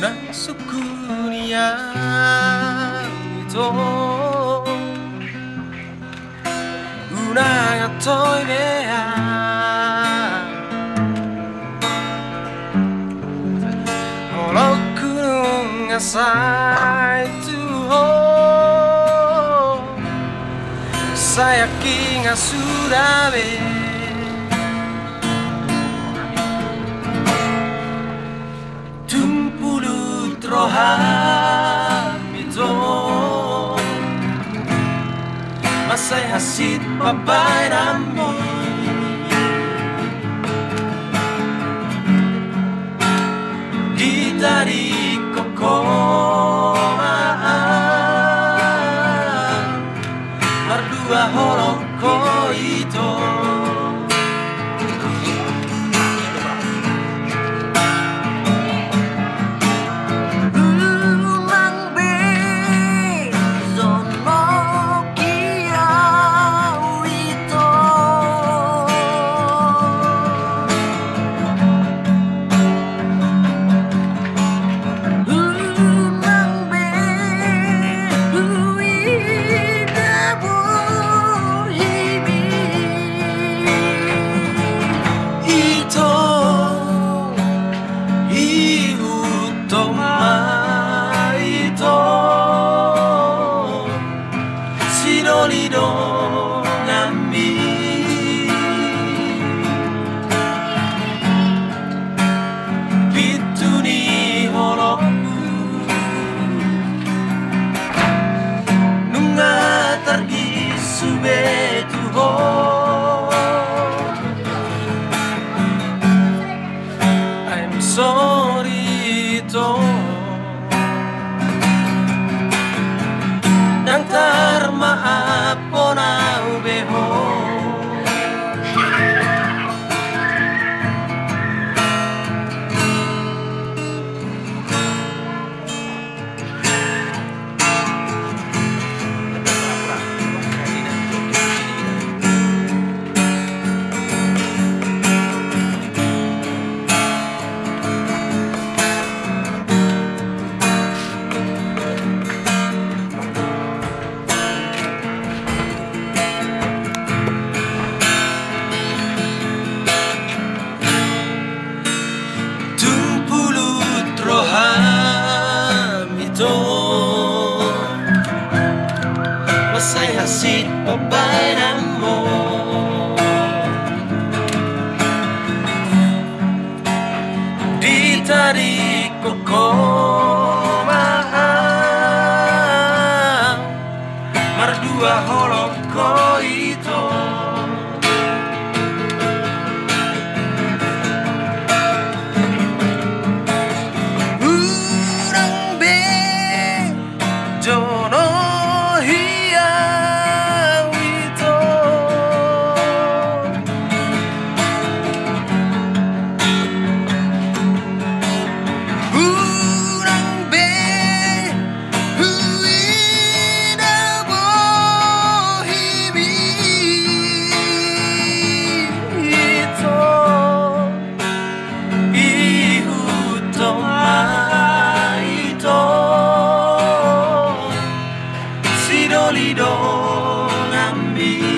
なすくにやるぞうながといでやほがさいつほさやきがすらべ。kasih pepadamu Di tadi kokomaan Merdua horoko itu 走 Di amor Ditarik kokomahan Merdua holoko itu. me.